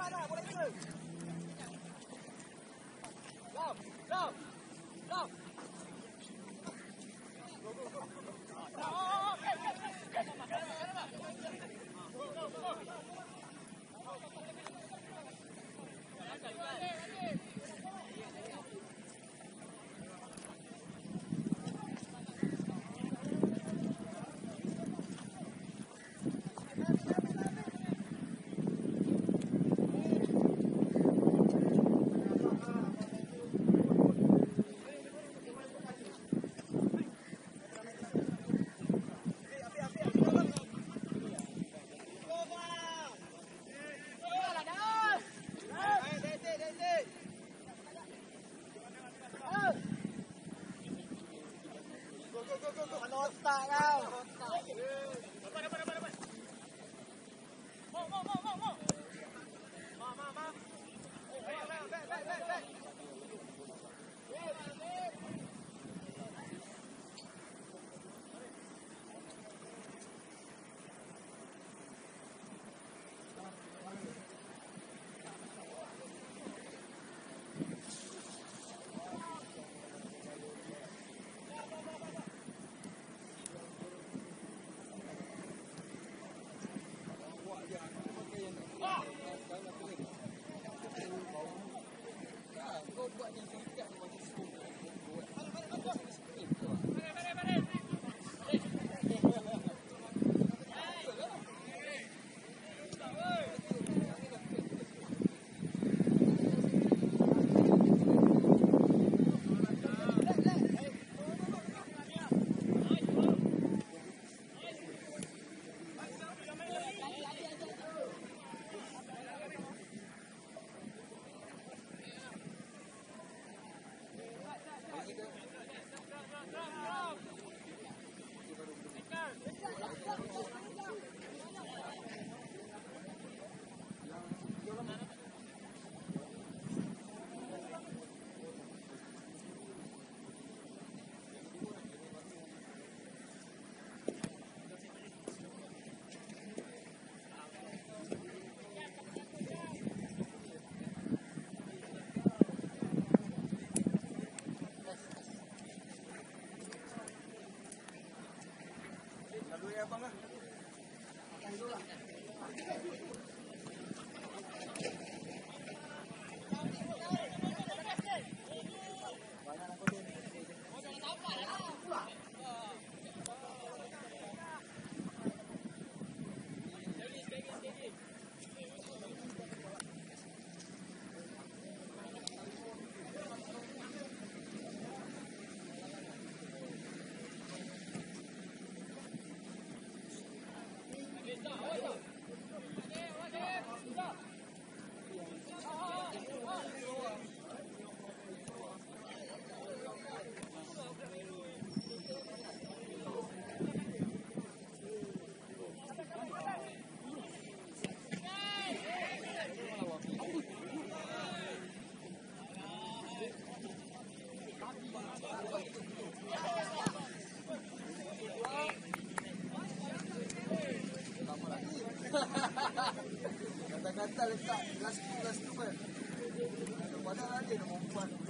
mana? Boleh tu? para abang lah. Makan dulu lah. Kata-kata letak Last tu last tu kan. Padahal ada nak buat.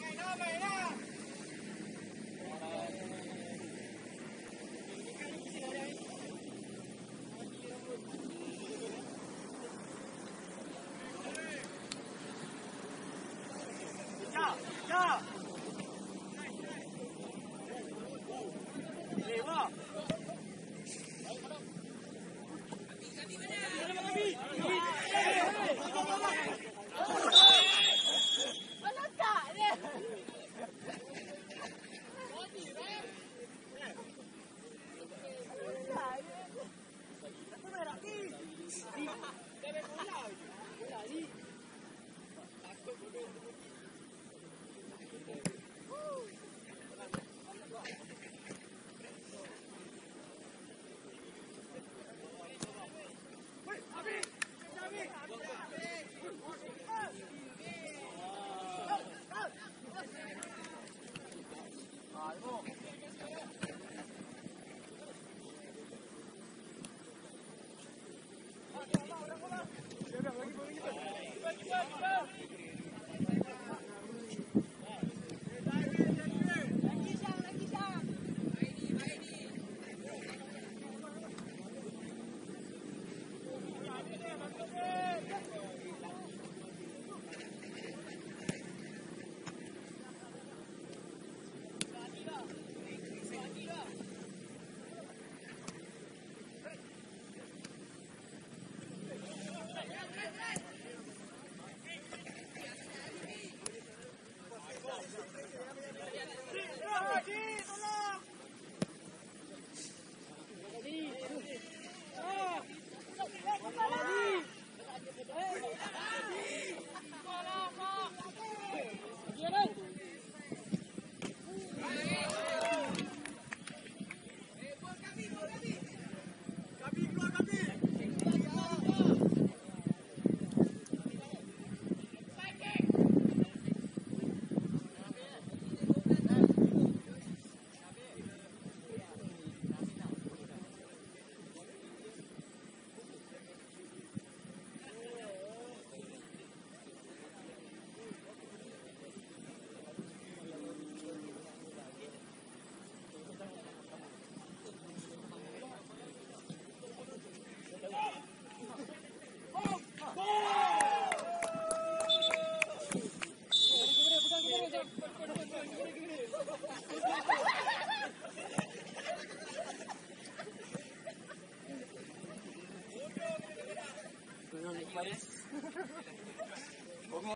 Ngày nó về nha